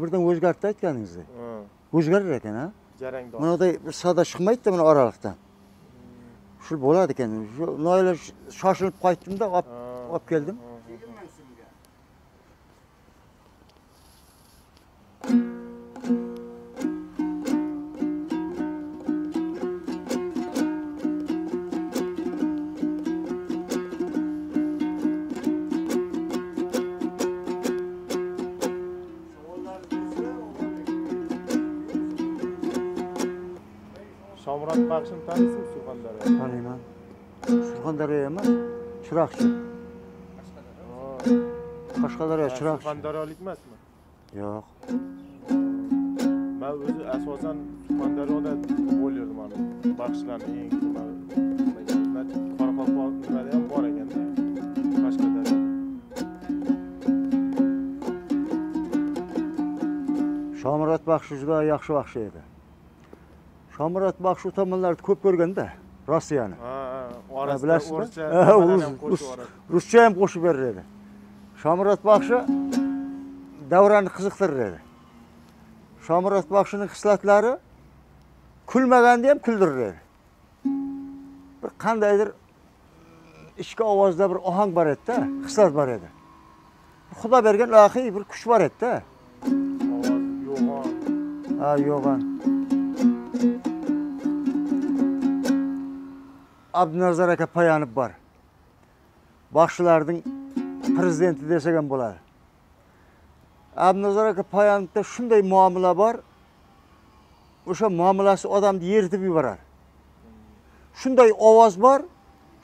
бірден өзгертті айтқаныңыздай өзгерер екен а жараңдос мынадай сада шықмайды да мына аралықтан шул болады екен нойлы шашылып қайттым да алып келдім Shomurat baxshini taniysizmi surxondaryo taniyman surxondaryo emas chiroqchi qashqadaryo chiroqchi surxondaryolik emasmi yo'q man o'zi asosan surxondaryoda o'ylardim mana baxshilarni eng qoraqalpoq nimada ham bor ekanda qashqadaryoda shomurat baxshi juda yaxshi baxshi edi shomurat baxshi u tomonlarni ko'p ko'rganda rossiyani. Bilasizmi? Ruscha ham qo'shib berar edi shomurat baxshi davrani qiziqtirar edi shomurat baxshini xislatlari kulmaganda ham kuldirar edi bir qandaydir ichki ovozda bir ohang bor edida xislat bor edi. Xudo bergan ilohiy bir kuch bor edida. Yo'g'on. Ha yo'g'on abdunazar aka payanib bor. Boshchilarning prezidenti desak ham bo'ladi. Abdunazar aka payanibda shunday muomala bor. O'sha muomalasi odamni yeritib yuborar. Shunday ovoz bor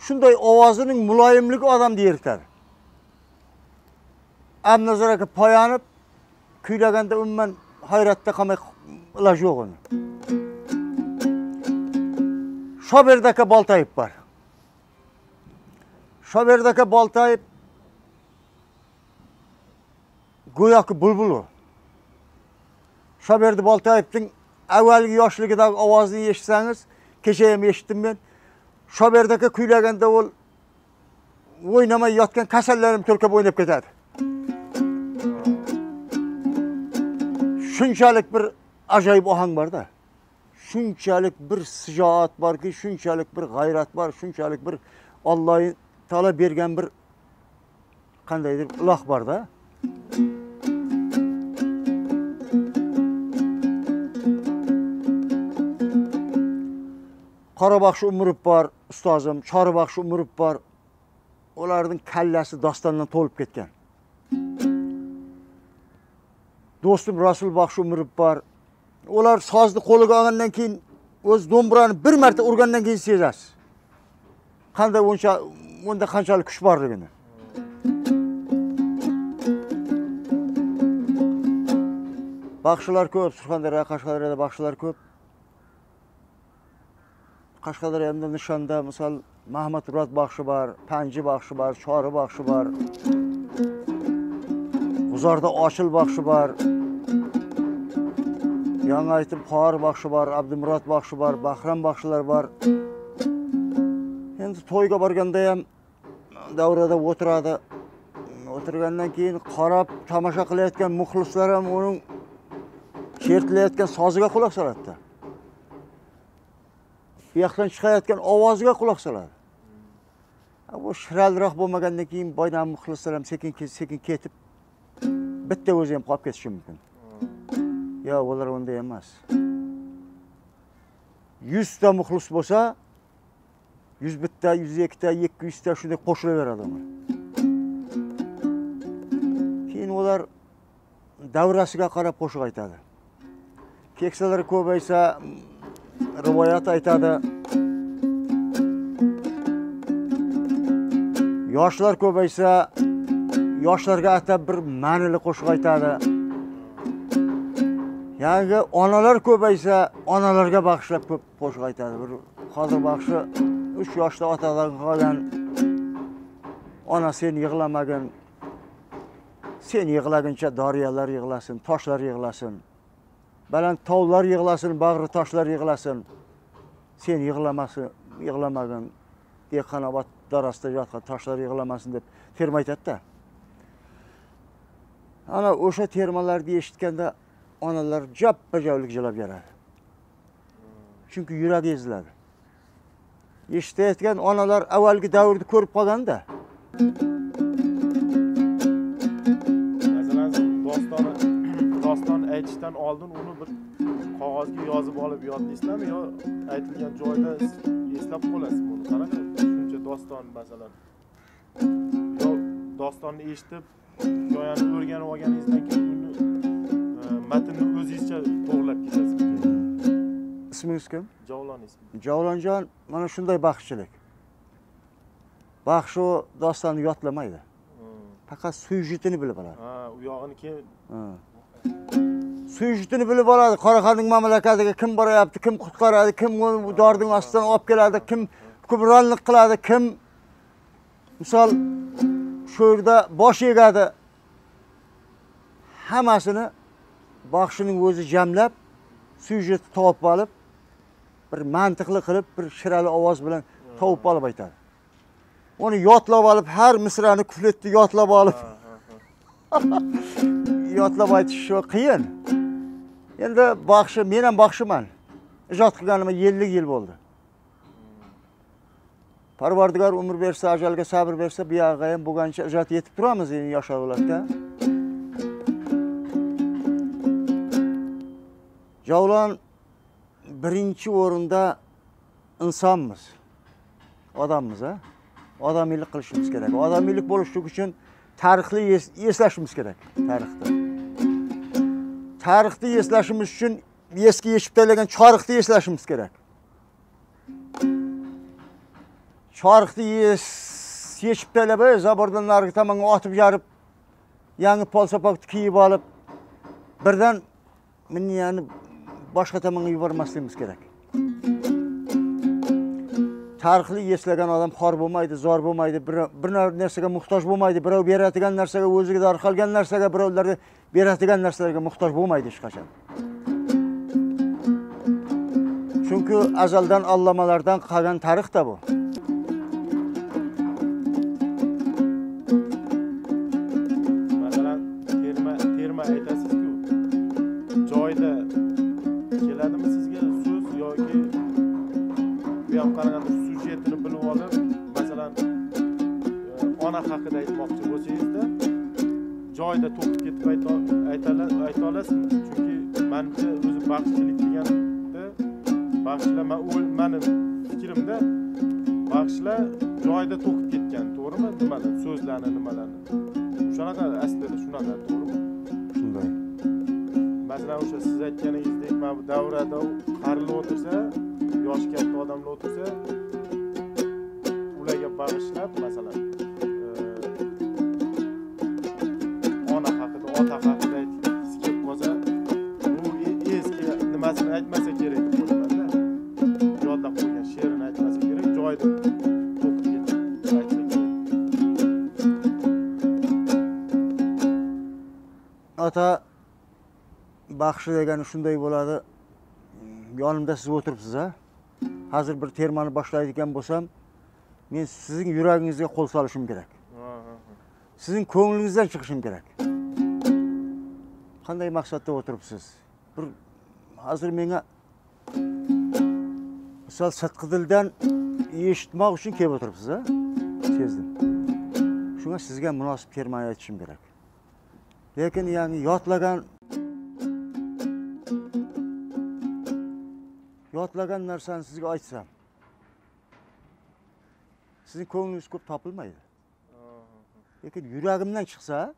shunday ovozining muloyimligi odamni yeritadi abdunazar aka payanib kuylaganda umuman hayratda qolmay iloji yo'q uni. Boltayev bor shoberd aka boltayev go'yoki bulbul u shoberdi boltayevning avvalgi yoshligidagi ovozini eshitsangiz kecha ham eshitdim men shoberd aka kuylaganda u o'ynamay yotgan kasallarim to'lkab o'ynab ketadi shunchalik bir ajoyib ohang borda shunchalik bir sijoat borki shunchalik bir g'ayrat bor shunchalik bir olloh taolo bergan bir qandaydir iloh borda qorabaxsh umrov bor ustozim choribaxsh umrov bor. Ularning kallasi dostondan to'lib ketgan. Do'stim rasul rasulbaxsh umrov bor. Ular sozni qo'liga olgandan keyin o'z do'mbirani bir marta urgandan keyin sezasiz. Qanday uncha unda qanchalik kuch borligini baxshilar ko'p surxondaryo qashqadaryoda baxshilar ko'p. Qashqadaryoda nishonda misol mahmad murod baxshi bor panji baxshi bor chori baxshi bor g'uzorda ochil baxshi bor. Yangi aytib qori baxshi bor abdumurod baxshi bor bahram baxshilar bor. Endi to'yga borganda ham davrada o'tiradi. O'tirgandan keyin qarab tomosha qilayotgan muxlislar ham uning chertilayotgan soziga quloq soladida. Bu yoqdan chiqayotgan ovoziga quloq soladi. Bu shiraliroq bo'lmagandan keyin boydan muxlislar ham sekin sekin ketib bitta o'zi ham qolib ketishi mumkin. Yo'q ular unday emas yuzta muxlis bo'lsa yuz bitta yuz ikkita ikki yuzta shunday qo'shilaveradi ular keyin ular davrasiga qarab qo'shiq aytadi keksalar ko'paysa rivoyat aytadi yoshlar ko'paysa yoshlarga atab bir ma'nili qo'shiq aytadi yangi onalar ko'paysa onalarga bag'ishlab ko'p qo'shiq aytadi. Bir hozir baxshi uch yoshda otadan qolgan ona sen yig'lamagin sen yig'laguncha doriyalar yig'lasin toshlar yig'lasin baland tog'lar yig'lasin bag'ri toshlar yig'lasin. Sen yig'lamasin yig'lamagin dehqonobod darasida yotgan toshlar yig'lamasin deb terma aytadida. Ana o'sha termalarni eshitganda onalar jappa javlik jilab beradi. Chunki yuragi eziladi. Eshitayotgan onalar avvalgi davrni ko'rib qolganda. Masalan dostoni doston aytishdan oldin uni bir qog'ozga yozib olib yodlaysizlarmi? Yo aytilgan joyda eslab qolasiz uni? Qanaqa shuncha doston masalan? Yo dostonni eshitib hikoyani o'rganib olganingizdan keyin matnni o'zingizcha to'g'irlab ketasiz ismingiz kim? Javlon ismi. Javlonjon mana shunday baxshichilik baxshi u dostonni yodlamaydi. Hmm. faqat syujetini bilib oladi. Ha u yog'ini keyin syujetini bilib oladi. Qoraqalning mamlakatiga kim boryapti kim qutqaradi kim uni dording ostidan olib keladi kim hukmronlik qiladi kim misol shu yerda bosh egadi. Hammasini baxshining o'zi jamlab syujetni topib olib bir mantiqli qilib bir shirali ovoz bilan topib olib aytadi. Uni yodlab olib har misrani kufletni yodlab olib. Yodlab aytish shu qiyin. Endi baxshi men ham baxshiman ijod qilganimga ellik yil bo'ldi. Parvardigor umr bersa ajalga sabr bersa buyog'iga ham bo'lgancha ijod yetib turamiz endi yosh avlodga. Javlon birinchi o'rinda insonmiz. Odammiz a odamiylik qilishimiz kerak. Odamiylik bo'lishlik uchun tarixni eslashimiz kerak tarixni tarixni eslashimiz uchun eski yechib tashlagan chorixni eslashimiz kerak. Chorixni yechib tashlab zabordan narigi tomonga otib yarib yangi polsapokni kiyib olib birdan yani boshqa tomonga yubormasligimiz kerak. Tarixni eslagan odam xor bo'lmaydi zor bo'lmaydi bir narsaga muhtoj bo'lmaydi birov beradigan narsaga o'ziga dori qolgan narsaga birovlarga beradigan narsalarga muhtoj bo'lmaydi hech qachon. Chunki azaldan allamalardan qolgan tarixda bu. Olasizmi chunki manimcha o'zi baxshichilik deganda baxshilar man mani fikrimda baxshilar joyida to'kib ketgan to'g'rimi? Nimalar so'zlarni nimalarni? Shunaqa aslida shunaqa to'g'rimi? Shunday. Masalan o'sha siz aytganingizdek mana bu davrada qarilar o'tirsa yoshi katta odamlar o'tirsa ularga bag'ishlab masalan e, ona haqida ota haqida ата бақшы деген үшіндей болады жанымда сіз отырыпсыз а қазір бір терманы башлайды екен болсам мен сіздің жүрегіңізге қол салышым керек сіздің көңіліңізден шығышым керек қандай мақсатта отырыпсыз бір қазір мені мысалы сыртқы тілден ешітмау үшін келіп отырыпсыз а сездім шуңа сізге мұнасып терманы айтышым керек lekin yani yodlagan yodlagan narsani sizga aytsam sizning ko'nglingiz ko'p topilmaydi. Lekin yuragimdan chiqsa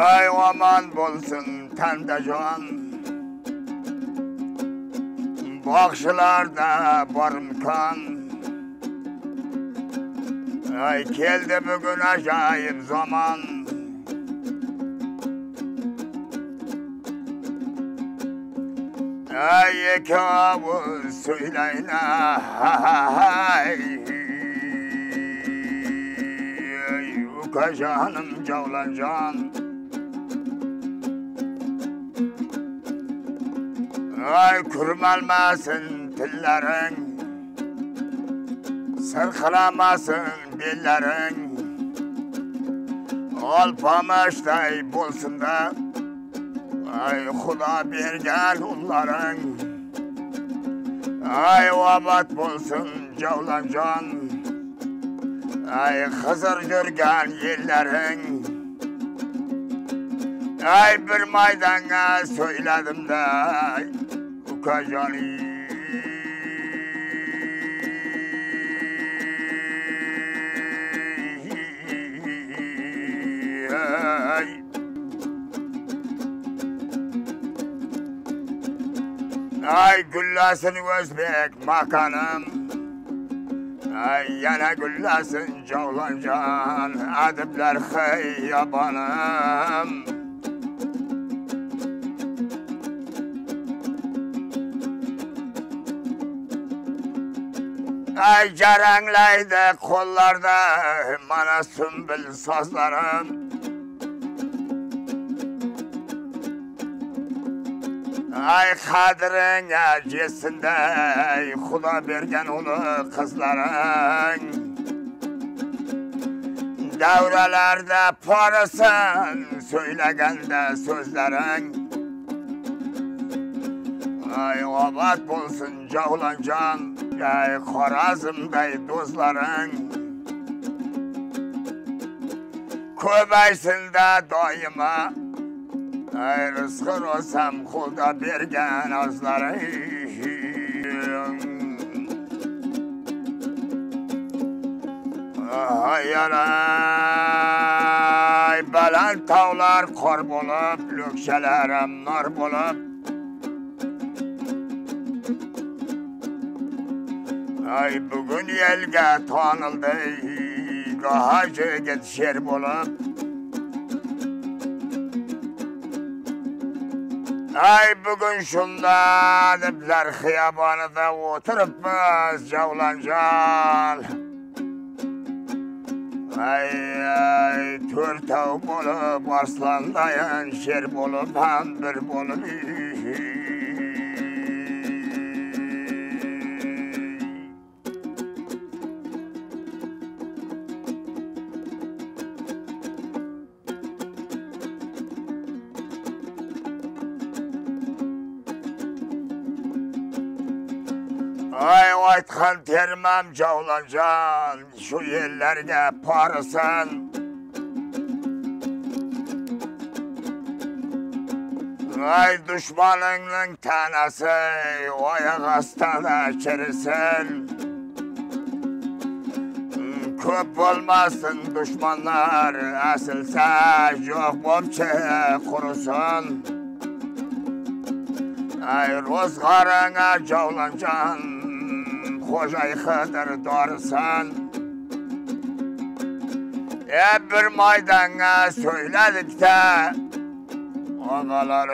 ismingiz bo'lsin tanda jon. Bağışlarda barım kan Ay geldi bugün acayip zaman. Ay iki avuz söyleyin ay Uka canım cavlan Ay kurmalmasın tillerin Sırkılamasın dillerin Ol pamıştay bulsun da. Ay kula bir gel onların. Ay vabat bulsun cavlan can. Ay Hızır görgen yillerin Ay bir maydana söyledim de Ukajani Ay. Ay güllasın Özbek makanım. Ay yana güllasın Cavlancan Adibler xeyyabanım Ay caranglaydı kollarda Mana sümbül sazlarım. Ay kadrine cesinde Xuda bergen ulu kızların. Devrelerde parasın Söylegende sözlerin Ay obat bulsun cavlancan, ay Xorazmday do'stlaring. Ko'paysin-da doimo, ay rizqi rosam qo'lda bergan o'zlaring. Hayaray, baland tog'lar qor bo'lib, lo'ksalarim nor bo'lib, Ay bugün yelge tanıldı, kahacı git şer bulup. Ay bugün şunda dipler hıyabanıda oturup biz cavlancal. Ay ay tür bulup arslan dayan şer bulup hem bir bulup. Aytxan Terimi amca olacan, şu yerlerde parısan. Ay düşmanının tanesi, o yakastan içerisin. Köp olmasın düşmanlar, asılsa yok bomçe kurusun. Ay rozgarına cavlancan, kocayıqıdır darısan. E bir maydana söyledik de Analar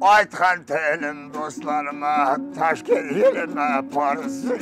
Aytkan telim dostlarıma Taşkil yerime parası